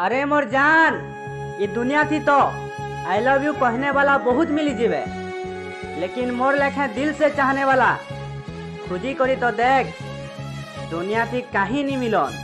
अरे मोर जान, ये दुनिया थी तो। आई लव यू कहने वाला बहुत मिली जीवे। लेकिन मोर लेखे दिल से चाहने वाला, खुदी करी तो देख, दुनिया थी कहीं नहीं मिलन।